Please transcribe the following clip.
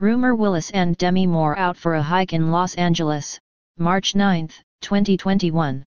Rumor Willis and Demi Moore out for a hike in Los Angeles, March 9, 2021.